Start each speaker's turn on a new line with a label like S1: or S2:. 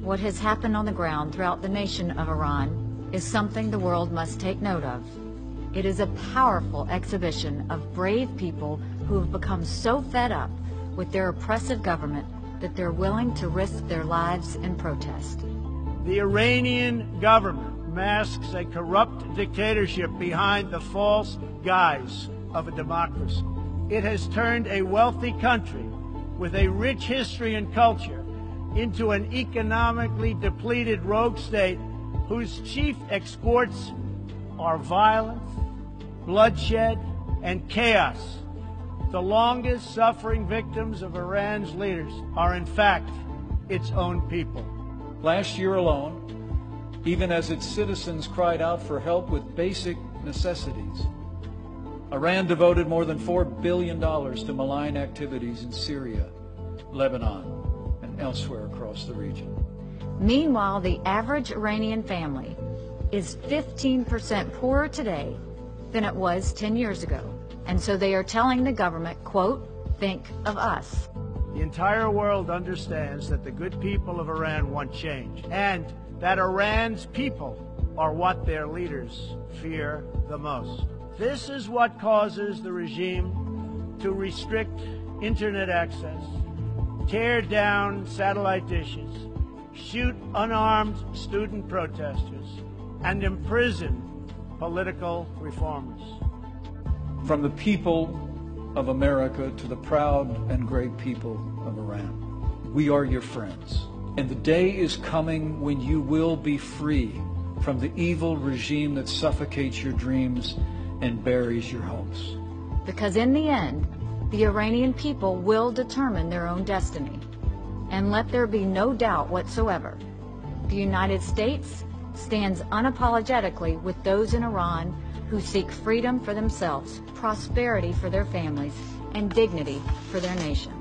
S1: What has happened on the ground throughout the nation of Iran is something the world must take note of. It is a powerful exhibition of brave people who have become so fed up with their oppressive government that they're willing to risk their lives in protest.
S2: The Iranian government masks a corrupt dictatorship behind the false guise of a democracy. It has turned a wealthy country with a rich history and culture into an economically depleted rogue state whose chief exports are violence, bloodshed, and chaos. The longest suffering victims of Iran's leaders are, in fact, its own people.
S3: Last year alone, even as its citizens cried out for help with basic necessities, Iran devoted more than $4 billion to malign activities in Syria, Lebanon, elsewhere across the region.
S1: Meanwhile, the average Iranian family is 15% poorer today than it was 10 years ago. And so they are telling the government, quote, think of us.
S2: The entire world understands that the good people of Iran want change and that Iran's people are what their leaders fear the most. This is what causes the regime to restrict internet access, tear down satellite dishes, shoot unarmed student protesters, and imprison political reformers.
S3: From the people of America to the proud and great people of Iran, we are your friends. And the day is coming when you will be free from the evil regime that suffocates your dreams and buries your hopes.
S1: Because in the end, the Iranian people will determine their own destiny. And let there be no doubt whatsoever, the United States stands unapologetically with those in Iran who seek freedom for themselves, prosperity for their families, and dignity for their nation.